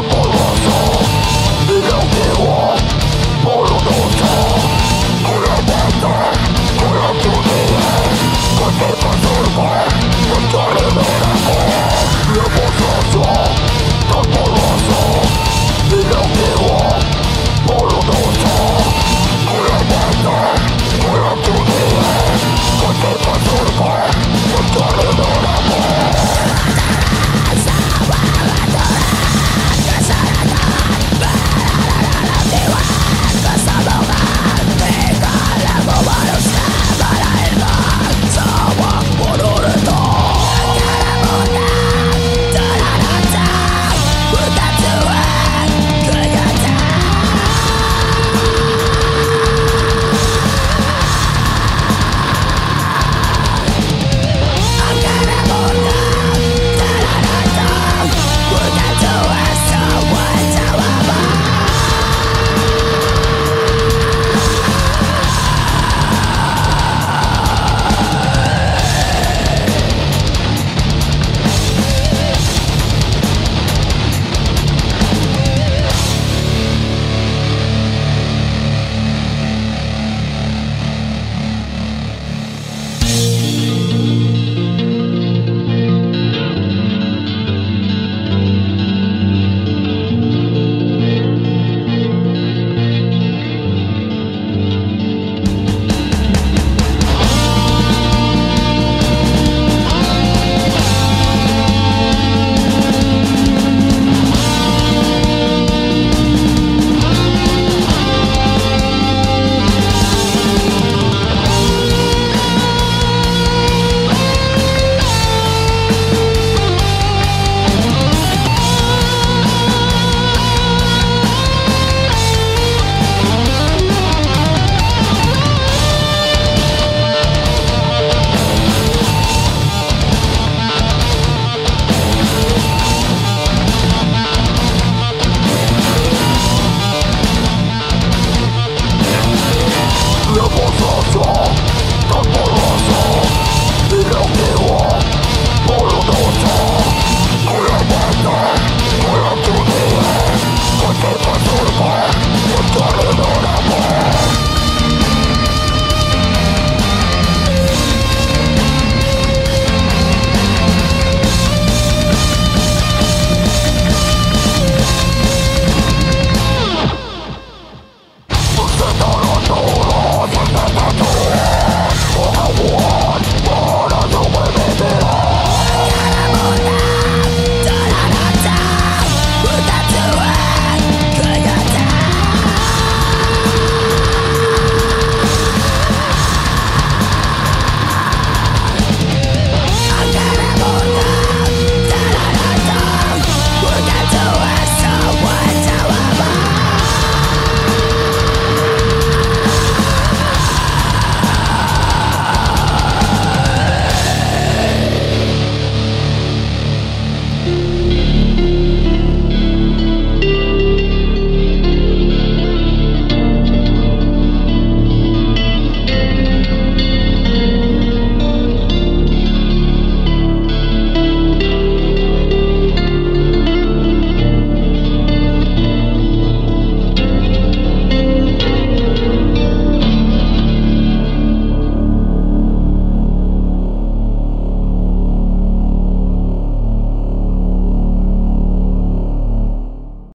Oh,